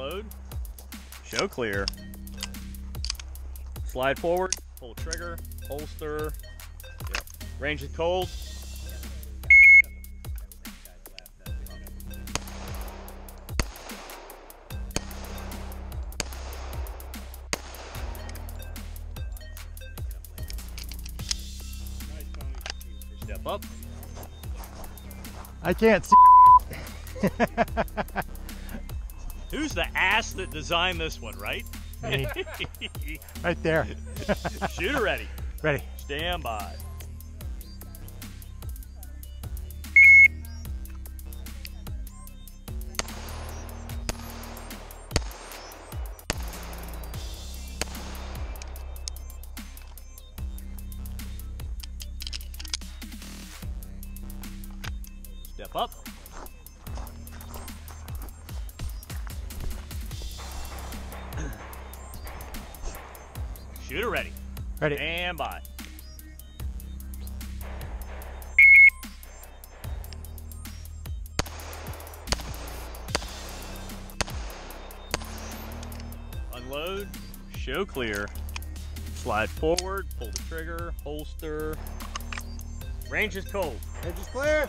Unload. Show clear. Slide forward. Pull trigger. Holster. Yep. Range is cold. Step up. I can't see. Who's the ass that designed this one, right? Right there. Shooter ready. Ready. Stand by. Step up. Shooter ready. Ready. And by. Unload, show clear, slide forward, pull the trigger, holster. Range is cold. Range is clear.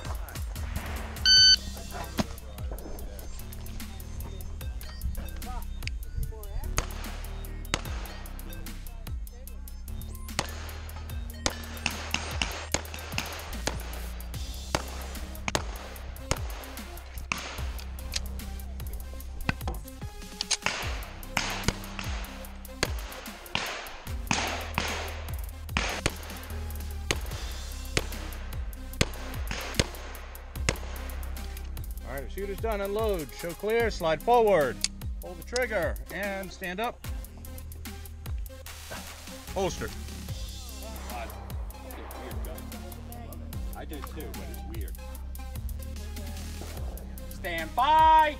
All right, shooter's done. Unload. Show clear. Slide forward. Pull the trigger and stand up. Holster. I did too, but it's weird. Stand by.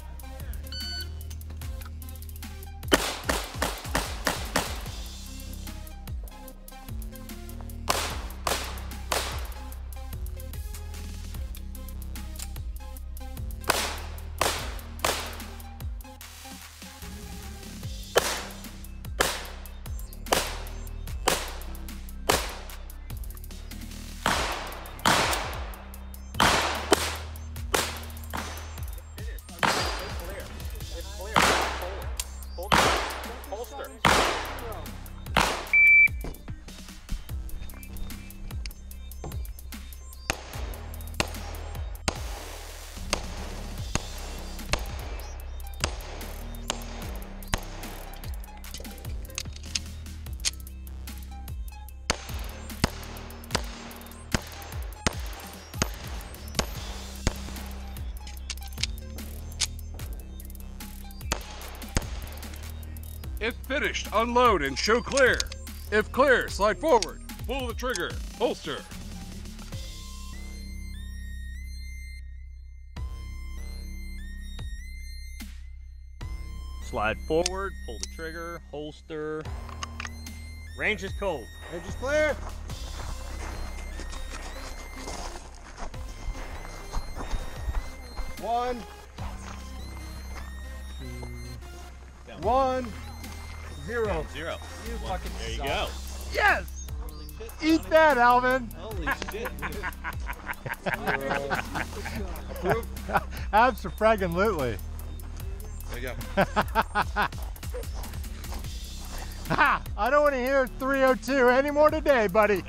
Holster. If finished, unload and show clear. If clear, slide forward. Pull the trigger. Holster. Slide forward, pull the trigger, holster. Range is cold. Range is clear. One. One. Zero. Zero. You fucking There you suck. go. Yes. Eat that, Alvin. Holy shit. Absolutely. There you go. Ha! I don't want to hear 302 anymore today, buddy.